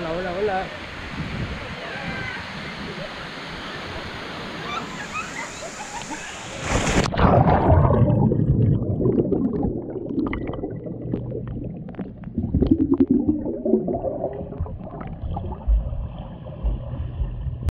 lội lội lên.